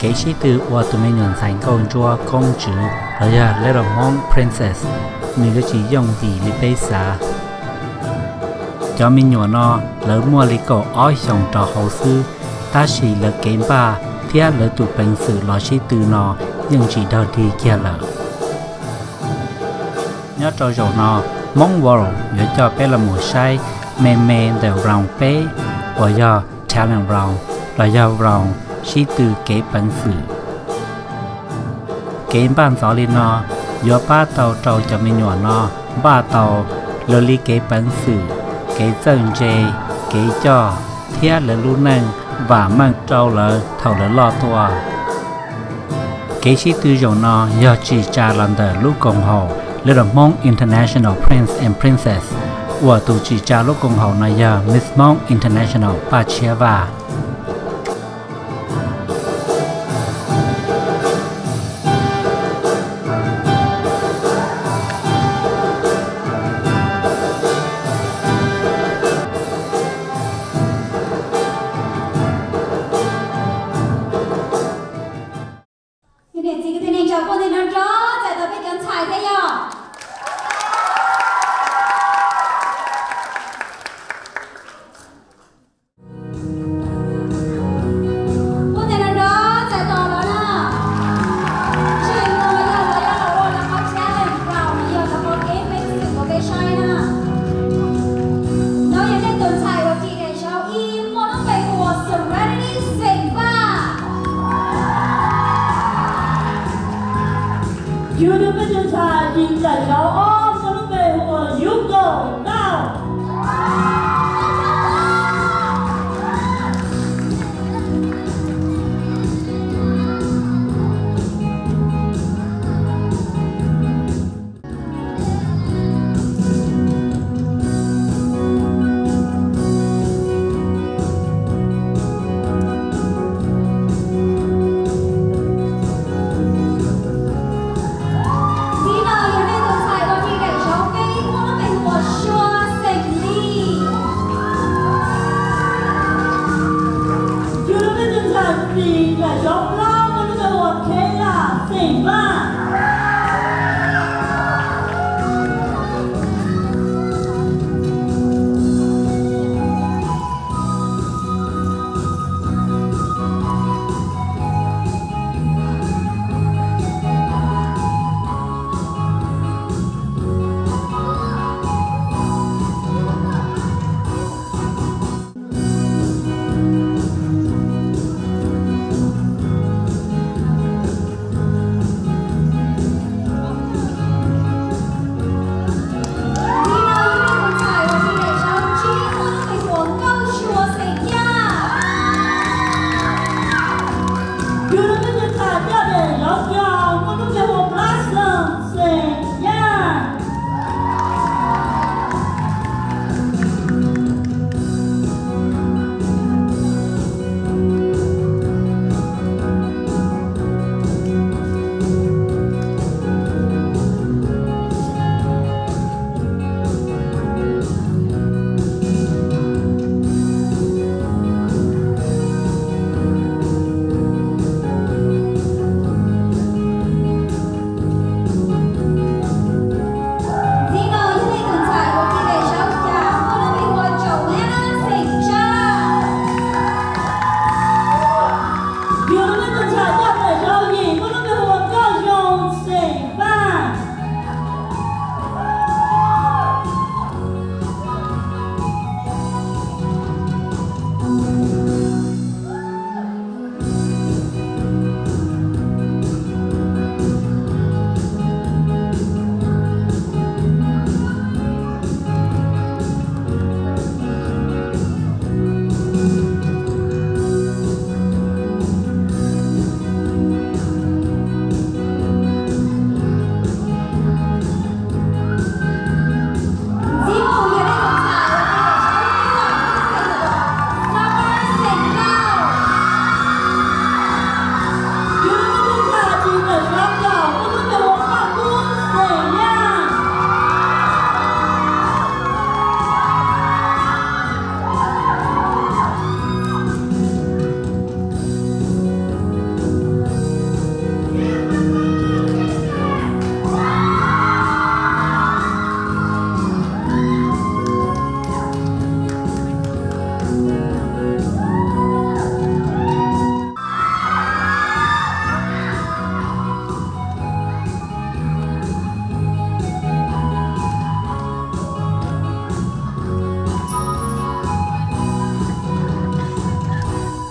kế sĩ từ qua tụi mình nhận thành công chúa công chúa rồi giờ lấy little mom princess. Mình có chỉ dùng gì để bây giờ cho mình nhỏ nó lỡ mua lý cổ ói xong trò hậu sư ta chỉ lỡ kém ba thiết lỡ tụ bệnh sự lo sĩ từ nó nhưng chỉ đau đi kia lỡ nhớ trò dầu nó mong vào nhớ cho bé là một sai mềm mềm đều rong bé và giờ challenge rong là giờ rong sĩ từ kế bệnh sự. Kế ban gió lên nó, do ba tàu trâu cho mình nhỏ nó, ba tàu lơ li kế bệnh sự, kế dân chê kế cho thiết là lưu năng và mang trâu là thầu là lo tua kế sĩ tư dòng nó, do chỉ cha lần đời lúc cộng hồ Little Monk International Prince and Princess và tụ chỉ cha lúc cộng hồ này do Miss Monk International 有的不精彩，精彩有我。feet, let your flowers to the Lord, sing. Good.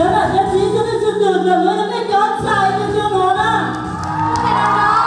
Thế là nhất trí cho nên sự từ tưởng với những cái chó xài cho chưa ngọt á.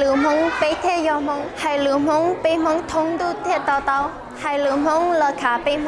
ลืมมอง海ปเทย通都มอง海ห้ลืมมอง海ปมองทงดูเทต海เตาใ天照ลืมมองเลขา海ปม